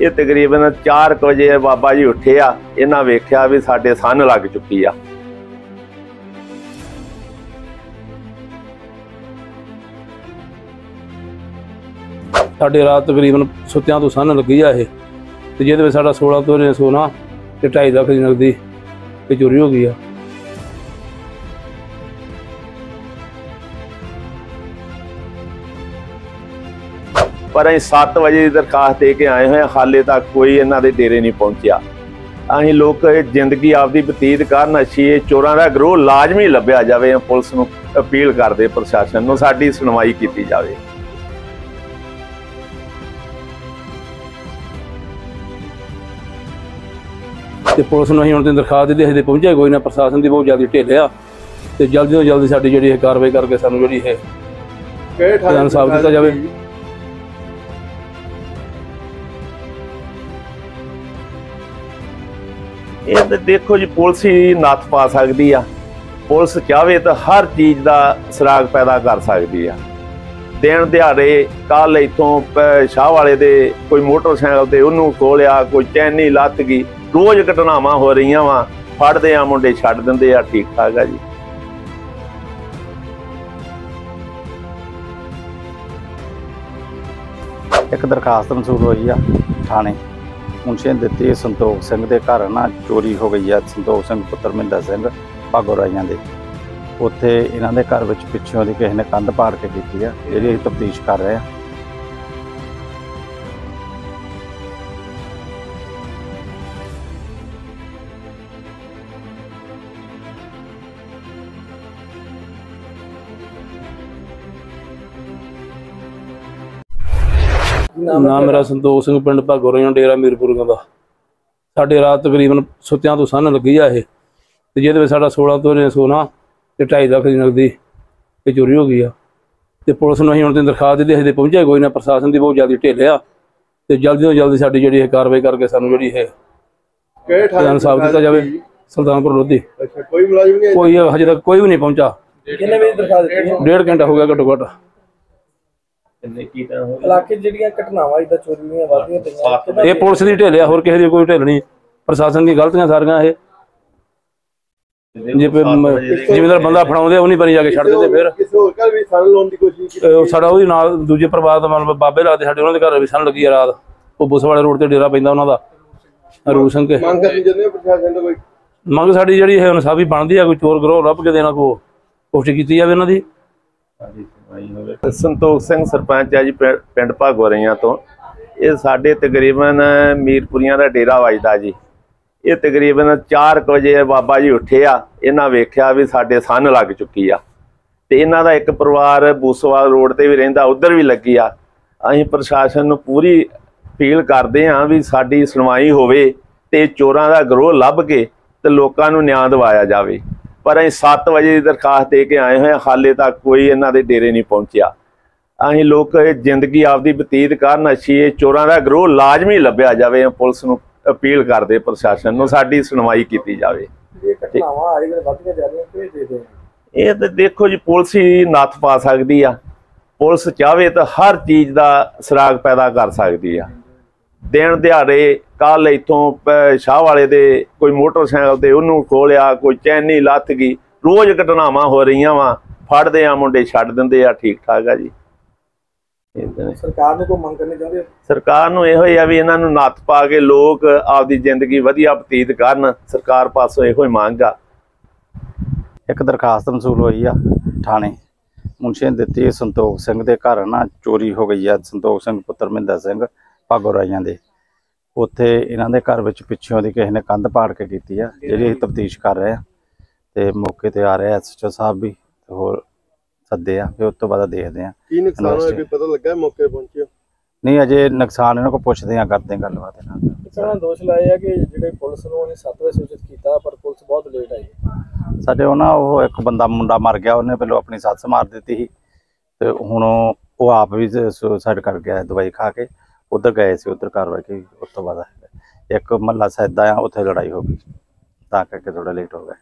ਇਹ ਤਕਰੀਬਨ 4 ਵਜੇ ਬਾਬਾ ਜੀ ਉੱਠੇ ਆ, ਇਹਨਾਂ ਵੇਖਿਆ ਵੀ ਸਾਡੇ ਸੰਨ ਲੱਗ ਚੁੱਕੀ ਆ। ਸਾਡੇ ਰਾਤ ਤਕਰੀਬਨ ਸੁੱਤਿਆਂ ਤੋਂ ਸੰਨ ਲੱਗੀ ਆ ਇਹ, ਤੇ ਜਿਹਦੇ ਵਿੱਚ ਸਾਡਾ 16 ਤੋਲੇ ਸੋਨਾ ਤੇ 2.5 ਲੱਖ ਦੀ ਨਗਦੀ ਤੇ ਚੋਰੀ ਹੋ ਗਈ ਆ। ਪਰ ਅਸੀਂ 7 ਵਜੇ ਦੀ ਦਰਖਾਸਤ ਦੇ ਕੇ ਆਏ ਹੋਏ ਹਾਂ ਹਾਲੇ ਤੱਕ ਕੋਈ ਇਹਨਾਂ ਦੇ ਡੇਰੇ ਨਹੀਂ ਪਹੁੰਚਿਆ। ਅਸੀਂ ਲੋਕ ਇਹ ਜ਼ਿੰਦਗੀ ਆਪਦੀ ਬਤੀਤ ਕਰਨ ਅਸੀਂ ਇਹ ਚੋਰਾਂ ਦਾ ਗਰੋਹ ਲਾਜ਼ਮੀ ਲੱਭਿਆ ਜਾਵੇ ਪੁਲਿਸ ਨੂੰ ਅਪੀਲ ਕਰਦੇ ਪ੍ਰਸ਼ਾਸਨ ਨੂੰ ਸਾਡੀ ਸੁਣਵਾਈ ਕੀਤੀ ਜਾਵੇ। ਤੇ ਪੁਲਿਸ ਨੂੰ ਅਸੀਂ ਹੁਣ ਤੇ ਦਰਖਾਸਤ ਦਿੱਤੀ ਹਜੇ ਪਹੁੰਚਿਆ ਕੋਈ ਨਾ ਪ੍ਰਸ਼ਾਸਨ ਦੀ ਬਹੁਤ ਜ਼ਿਆਦਾ ਢਿੱਲ ਆ। ਤੇ ਜਲਦੀ ਤੋਂ ਜਲਦੀ ਸਾਡੀ ਜਿਹੜੀ ਇਹ ਕਾਰਵਾਈ ਕਰਕੇ ਸਾਨੂੰ ਜਿਹੜੀ ਇਹ ਕਿਹੜੇ ਇਨਸਾਫ ਦਿੱਤਾ ਜਾਵੇ। ਇਹ ਤੇ ਦੇਖੋ ਜੀ, ਪੁਲਿਸ ਹੀ ਨੱਥ ਪਾ ਸਕਦੀ ਆ। ਪੁਲਿਸ ਚਾਹਵੇ ਤਾਂ ਹਰ ਚੀਜ਼ ਦਾ ਸੁਰਾਗ ਪੈਦਾ ਕਰ ਸਕਦੀ ਆ। ਦਿਨ ਦਿਹਾੜੇ ਕੱਲ ਇਥੋਂ ਸ਼ਾਹ ਵਾਲੇ ਦੇ ਕੋਈ ਮੋਟਰਸਾਈਕਲ ਤੇ ਉਹਨੂੰ ਖੋਲਿਆ, ਕੋਈ ਚੈਨੀ ਲੱਤ ਗਈ, ਰੋਜ਼ ਘਟਨਾਵਾਂ ਹੋ ਰਹੀਆਂ ਵਾ। ਫੜਦੇ ਆ ਮੁੰਡੇ, ਛੱਡ ਦਿੰਦੇ ਆ, ਠੀਕ ਠਾਕ ਆ ਜੀ। ਇੱਕ ਦਰਖਾਸਤ ਮਨਸੂਰ ਹੋਈ ਆ ਥਾਣੇ। ਮੁਨਸ਼ੀ ਦਿੱਤੀ ਸੰਤੋਖ ਸਿੰਘ ਦੇ ਘਰ ਨਾ ਚੋਰੀ ਹੋ ਗਈ ਆ ਸੰਤੋਖ ਸਿੰਘ ਪੁੱਤਰ ਮਹਿੰਦਰ ਸਿੰਘ ਭਾਗੋਰਾਈਆਂ ਦੇ। ਉੱਥੇ ਇਹਨਾਂ ਦੇ ਘਰ ਵਿੱਚ ਪਿੱਛੋਂ ਦੀ ਕਿਸੇ ਨੇ ਕੰਧ ਪਾੜ ਕੇ ਕੀਤੀ ਆ। ਜਿਹੜੀ ਅਸੀਂ ਤਫਤੀਸ਼ ਕਰ ਰਹੇ ਆ ਨਾਮ ਮੇਰਾ ਸੰਤੋਖ ਸਿੰਘ ਪਿੰਡ ਭਾਗੋਰੀਆਂ ਡੇਰਾ ਮੀਰਪੁਰੀਆਂ ਦਾ ਸਾਡੇ ਰਾਤ ਤਕਰੀਬਨ ਸੁੱਤਿਆਂ ਤੋਂ ਸੰਨ ਲੱਗੀ ਆ ਇਹ। ਤੇ ਜਿਹਦੇ ਵਿੱਚ ਸਾਡਾ 16 ਤੋਲੇ ਸੋਨਾ ਤੇ 2.5 ਲੱਖ ਦੀ ਨਗਦੀ ਤੇ ਚੋਰੀ ਹੋ ਗਈ ਆ। ਤੇ ਪੁਲਿਸ ਨੂੰ ਅਸੀਂ ਹੁਣ ਤੇ ਦਰਖਾਸਤ ਦਿੱਤੀ ਹਜੇ ਪਹੁੰਚਿਆ ਕੋਈ ਨਾ ਪ੍ਰਸ਼ਾਸਨ ਦੀ ਬਹੁਤ ਜ਼ਿਆਦਾ ਢਿੱਲ ਆ। ਤੇ ਜਲਦੀ ਤੋਂ ਜਲਦੀ ਸਾਡੀ ਜਿਹੜੀ ਇਹ ਕਾਰਵਾਈ ਕਰਕੇ ਸਾਨੂੰ ਜਿਹੜੀ ਇਹ ਕਿਹੜੇ ਤੇ ਇਨਸਾਫ ਦਿੱਤਾ ਜਾਵੇ ਸੁਲਤਾਨਪੁਰ ਲੋਧੀ। ਅੱਛਾ ਕੋਈ ਮੁਲਾਜ਼ਮ ਨਹੀਂ ਕੋਈ ਹਜੇ ਤੱਕ ਕੋਈ ਵੀ ਨਹੀਂ ਪਹੁੰਚਾ। ਕਿੰਨੇ ਵਜੇ ਦਰਖਾਸਤ ਦਿੱਤੀ ਹੈ? ਡੇਢ ਘੰਟਾ ਹੋ ਗਿਆ ਘੱਟੋ ਘੱਟ। ਇਲਾਕੇ 'ਚ ਜਿਹੜੀਆਂ ਘਟਨਾਵਾਂ ਇਦਾਂ ਚੋਰੀ ਦੀਆਂ ਵਾਧੀਆਂ ਪਈਆਂ ਇਹ ਪੁਲਿਸ ਦੀ ਢਿੱਲ ਆ ਹੋਰ ਕਿਸੇ ਦੀ ਕੋਈ ਢਿੱਲ ਨਹੀਂ। ਪ੍ਰਸ਼ਾਸਨ ਦੀ ਗਲਤੀਆਂ ਸਾਰੀਆਂ ਇਹ? ਜੇ ਕੋਈ ਮ- ਜ਼ਿਮੀਂਦਾਰ ਬੰਦਾ ਫੜਾਉਂਦੇ ਉਹ ਨਹੀਂ ਬਣੀ ਜਾ ਕੇ ਛੱਡ ਦਿੰਦੇ ਫਿਰ। ਕਿਸੇ ਹੋਰ ਘਰ ਵੀ ਸਾਨੂੰ ਲਾਉਣ ਦੀ ਕੋਸ਼ਿਸ਼ ਕੀਤੀ? ਉਹ ਸਾਡਾ ਉਹਦੇ ਨਾਲ ਦੂਜੇ ਪਰਿਵਾਰ ਦਾ ਮਤਲਬ ਬਾਬੇ ਲੱਗਦੇ ਸਾਡੇ ਉਹਨਾਂ ਦੇ ਘਰ ਵੀ ਸਾਨੂੰ ਲੱਗੀ ਆ ਰਾਤ। ਉਹ ਬੁਸਵਾਲੇ ਰੋਡ ਤੇ ਡੇਰਾ ਪੈਂਦਾ ਉਹਨਾਂ ਦਾ। ਰੂਪ ਸਿੰਘ ਕੇ। ਮੰਗ ਕਰਨੀ ਚਾਹੁੰਦੇ ਹੋ ਪ੍ਰਸ਼ਾਸਨ ਤੋਂ ਕੋਈ? ਮੰਗ ਸਾਡੀ ਜਿਹੜੀ ਹੈ ਇਨਸਾਫੀ ਬਣਦੀ ਆ ਕੋਈ ਚੋਰ ਗਰੋਹ ਲੱਭ ਕੇ ਦੇਣਾ ਕੋ ਕੋਸ਼ਿਸ਼ ਕੀਤੀ ਜਾਵੇ ਦੀ। ਸੰਤੋਖ ਸਿੰਘ ਸਰਪੰਚ ਹੈ ਜੀ, ਪਿੰ- ਪਿੰਡ ਭਾਗੋਰੀਆਂ ਤੋਂ। ਇਹ ਸਾਡੇ ਤਕਰੀਬਨ ਮੀਰਪੁਰੀਆਂ ਦਾ ਡੇਰਾ ਵੱਜਦਾ ਜੀ। ਇਹ ਤਕਰੀਬਨ 4 ਵਜੇ ਬਾਬਾ ਜੀ ਉੱਠੇ ਆ। ਇਹਨਾਂ ਵੇਖਿਆ ਵੀ ਸਾਡੇ ਸੰਨ ਲੱਗ ਚੁੱਕੀ ਆ। ਤੇ ਇਹਨਾਂ ਦਾ ਇੱਕ ਪਰਿਵਾਰ ਬੂਸਵਾਲ ਰੋਡ ਤੇ ਵੀ ਰਹਿੰਦਾ, ਉਧਰ ਵੀ ਲੱਗੀ ਆ। ਅਸੀਂ ਪ੍ਰਸ਼ਾਸਨ ਨੂੰ ਪੂਰੀ ਅਪੀਲ ਕਰਦੇ ਹਾਂ ਵੀ ਸਾਡੀ ਸੁਣਵਾਈ ਹੋਵੇ ਤੇ ਚੋਰਾਂ ਦਾ ਗਰੋਹ ਲੱਭ ਕੇ ਤੇ ਲੋਕਾਂ ਨੂੰ ਨਿਆਂ ਦਿਵਾਇਆ ਜਾਵੇ। ਪਰ ਅਸੀਂ 7 ਵਜੇ ਦੀ ਦਰਖਾਸਤ ਦੇ ਕੇ ਆਏ ਹੋਏ ਹਾਲੇ ਤੱਕ ਕੋਈ ਇਹਨਾਂ ਦੇ ਡੇਰੇ ਨਹੀਂ ਪਹੁੰਚਿਆ। ਅਸੀਂ ਲੋਕ ਇਹ ਜ਼ਿੰਦਗੀ ਆਪਦੀ ਬਤੀਤ ਕਰਨ ਅਸੀਂ ਇਹ ਚੋਰਾਂ ਦਾ ਗਰੋਹ ਲਾਜ਼ਮੀ ਲੱਭਿਆ ਜਾਵੇ ਪੁਲਿਸ ਨੂੰ ਅਪੀਲ ਕਰਦੇ ਪ੍ਰਸ਼ਾਸਨ ਨੂੰ ਸਾਡੀ ਸੁਣਵਾਈ ਕੀਤੀ ਜਾਵੇ। ਇਹ ਤੇ ਦੇਖੋ ਜੀ ਪੁਲਿਸ ਹੀ ਨੱਥ ਪਾ ਸਕਦੀ ਆ। ਪੁਲਿਸ ਚਾਹਵੇ ਤਾਂ ਹਰ ਚੀਜ਼ ਦਾ ਸੁਰਾਗ ਪੈਦਾ ਕਰ ਸਕਦੀ ਆ। ਦਿਨ ਦਿਹਾੜੇ ਕੱਲ ਇਥੋਂ ਸ਼ਾਹ ਵਾਲੇ ਦੇ ਕੋਈ ਮੋਟਰਸਾਈਕਲ ਤੇ ਉਹਨੂੰ ਖੋਲਿਆ ਕੋਈ ਚੈਨੀ ਲੱਤ ਗਈ। ਰੋਜ਼ ਘਟਨਾਵਾਂ ਹੋ ਰਹੀਆਂ ਵਾ। ਫੜਦੇ ਆ ਮੁੰਡੇ ਛੱਡ ਦਿੰਦੇ ਆ ਠੀਕ ਠਾਕ ਆ ਜੀ। ਸਰਕਾਰ ਨੂੰ ਕੋਈ ਮੰਗ ਕਰਨੀ ਚਾਹੁੰਦੇ ਹੋ? ਸਰਕਾਰ ਨੂੰ ਇਹੋ ਹੀ ਆ ਵੀ ਇਹਨਾਂ ਨੂੰ ਨੱਥ ਪਾ ਕੇ ਲੋਕ ਆਪਦੀ ਜ਼ਿੰਦਗੀ ਵਧੀਆ ਬਤੀਤ ਕਰਨ। ਸਰਕਾਰ ਪਾਸੋਂ ਇਹੋ ਹੀ ਮੰਗ ਆ। ਇੱਕ ਦਰਖਾਸਤ ਮਨਸੂਰ ਹੋਈ ਆ ਥਾਣੇ। ਮੁਨਸ਼ੀ ਦਿੱਤੀ ਸੰਤੋਖ ਸਿੰਘ ਦੇ ਘਰ। ਨਾ ਚੋਰੀ ਹੋ ਗਈ ਆ ਸੰਤੋਖ ਸਿੰਘ ਪੁੱਤਰ ਮਹਿੰਦਰ ਸਿੰਘ ਭਾਗੋਰਾਈਆਂ ਦੇ। ਉੱਥੇ ਇਹਨਾਂ ਦੇ ਘਰ ਵਿੱਚ ਪਿੱਛੋਂ ਦੀ ਕਿਸੇ ਨੇ ਕੰਧ ਪਾੜ ਕੇ ਕੀਤੀ ਆ ਜਿਹੜੀ ਅਸੀਂ ਤਫਤੀਸ਼ ਕਰ ਰਹੇ ਆ। ਤੇ ਮੌਕੇ ਤੇ ਆ ਰਹੇ ਐਸਐਚਓ ਸਾਹਿਬ ਵੀ ਤੇ ਹੋਰ ਸੱਦੇ ਆ ਫਿਰ ਉਸ ਤੋਂ ਬਾਅਦ ਦੇਖਦੇ ਆ। ਕੀ ਨੁਕਸਾਨ ਹੋਇਆ ਕੋਈ ਪਤਾ ਲੱਗਾ ਮੌਕੇ ਪਹੁੰਚੇ? ਨਹੀਂ ਅਜੇ ਨੁਕਸਾਨ ਇਹਨਾਂ ਕੋਲ ਪੁੱਛਦੇ ਆ ਕਰਦੇ ਆ ਗੱਲਬਾਤ ਇਹਨਾਂ ਨਾਲ। ਕਿਸਾਨਾਂ ਦੋਸ਼ ਲਾਏ ਆ ਕਿ ਜਿਹੜੇ ਪੁਲਿਸ ਨੂੰ ਉਹਨੇ 7 ਵਜੇ ਸੂਚਿਤ ਕੀਤਾ ਪਰ ਪੁਲਿਸ ਬਹੁਤ ਲੇਟ ਆਈ। ਸਾਡੇ ਉਹ ਨਾ ਉਹ ਇੱਕ ਬੰਦਾ ਮੁੰਡਾ ਮਰ ਗਿਆ ਉਹਨੇ ਪਹਿਲਾਂ ਆਪਣੀ ਸੱਸ ਮਾਰ ਦਿੱਤੀ ਸੀ ਤੇ ਹੁਣ ਉਹ ਉਹ ਆਪ ਵੀ ਸੁਸਾਈਡ ਕਰ ਗਿਆ ਦਵਾਈ ਖਾ ਕੇ। ਉਧਰ ਗਏ ਸੀ, ਉਧਰ ਕਾਰਵਾਈ ਕੀ ਉਸ ਤੋਂ ਬਾਅਦ ਇੱਕ ਮਹੱਲਾ ਸੈਦਾ ਆ ਉੱਥੇ ਲੜਾਈ ਹੋ ਗਈ। ਤਾਂ ਕਰਕੇ ਥੋੜਾ ਲੇਟ ਹੋ ਗਿਆ